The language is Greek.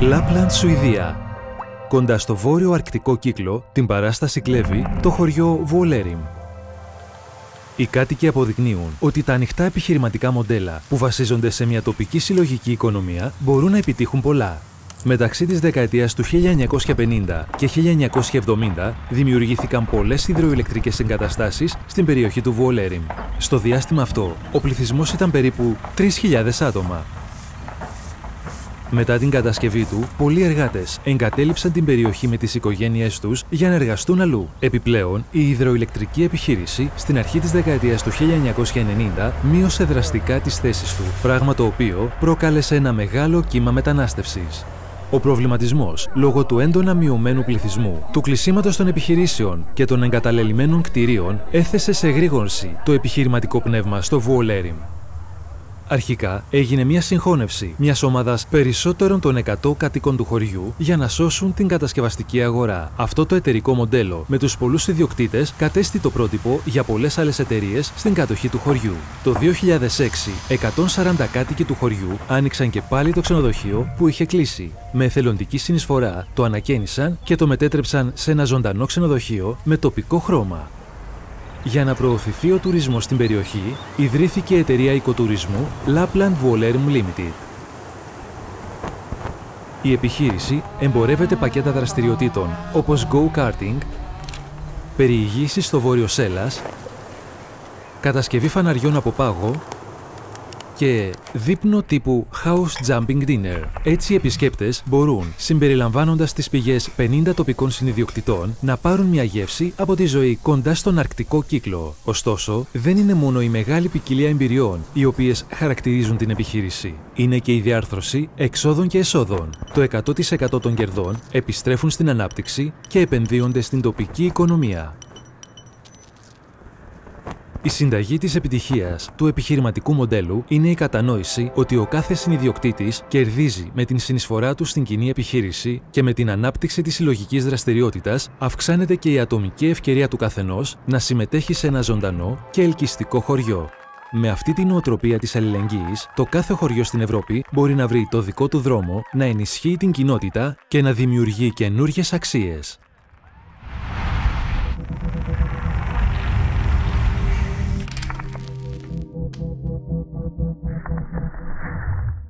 Λάπλαντ, Σουηδία. Κοντά στο βόρειο αρκτικό κύκλο, την παράσταση κλέβει το χωριό Βουολέριμ. Οι κάτοικοι αποδεικνύουν ότι τα ανοιχτά επιχειρηματικά μοντέλα που βασίζονται σε μια τοπική συλλογική οικονομία μπορούν να επιτύχουν πολλά. Μεταξύ της δεκαετίας του 1950 και 1970 δημιουργήθηκαν πολλές υδροηλεκτρικές εγκαταστάσεις στην περιοχή του Βουολέριμ. Στο διάστημα αυτό, ο πληθυσμός ήταν περίπου 3.000 άτομα μετά την κατασκευή του, πολλοί εργάτες εγκατέλειψαν την περιοχή με τις οικογένειές τους για να εργαστούν αλλού. Επιπλέον, η υδροηλεκτρική επιχείρηση στην αρχή της δεκαετίας του 1990 μείωσε δραστικά τις θέσεις του, πράγμα το οποίο προκάλεσε ένα μεγάλο κύμα μετανάστευσης. Ο προβληματισμός, λόγω του έντονα μειωμένου πληθυσμού, του κλεισίματος των επιχειρήσεων και των εγκαταλελειμμένων κτηρίων, έθεσε σε γρήγορση το επιχειρηματικό πνεύμα στο Βουολέριμ. Αρχικά έγινε μια συγχώνευση μιας ομάδας περισσότερων των 100 κατοίκων του χωριού για να σώσουν την κατασκευαστική αγορά. Αυτό το εταιρικό μοντέλο με τους πολλούς ιδιοκτήτες κατέστη το πρότυπο για πολλές άλλες εταιρείες στην κατοχή του χωριού. Το 2006, 140 κάτοικοι του χωριού άνοιξαν και πάλι το ξενοδοχείο που είχε κλείσει. Με εθελοντική συνεισφορά το ανακαίνισαν και το μετέτρεψαν σε ένα ζωντανό ξενοδοχείο με τοπικό χρώμα. Για να προωθηθεί ο τουρισμός στην περιοχή, ιδρύθηκε η εταιρεία οικοτουρισμού Lapland Volerum Limited. Η επιχείρηση εμπορεύεται πακέτα δραστηριοτήτων όπως go-karting, περιηγήσεις στο βόρειο Σέλας, κατασκευή φαναριών από πάγο και δείπνο τύπου House Jumping Dinner. Έτσι οι επισκέπτες μπορούν, συμπεριλαμβάνοντας τις πηγές 50 τοπικών συνειδιοκτητών, να πάρουν μια γεύση από τη ζωή κοντά στον αρκτικό κύκλο. Ωστόσο, δεν είναι μόνο η μεγάλη ποικιλία εμπειριών οι οποίες χαρακτηρίζουν την επιχείρηση. Είναι και η διάρθρωση εξόδων και εσόδων. Το 100% των κερδών επιστρέφουν στην ανάπτυξη και επενδύονται στην τοπική οικονομία. Η συνταγή της επιτυχίας του επιχειρηματικού μοντέλου είναι η κατανόηση ότι ο κάθε συνειδιοκτήτης κερδίζει με την συνεισφορά του στην κοινή επιχείρηση και με την ανάπτυξη της συλλογικής δραστηριότητας αυξάνεται και η ατομική ευκαιρία του καθενός να συμμετέχει σε ένα ζωντανό και ελκυστικό χωριό. Με αυτή την νοοτροπία της αλληλεγγύης, το κάθε χωριό στην Ευρώπη μπορεί να βρει το δικό του δρόμο, να ενισχύει την κοινότητα και να δημιουργεί καινούργιες αξίες. Thank you.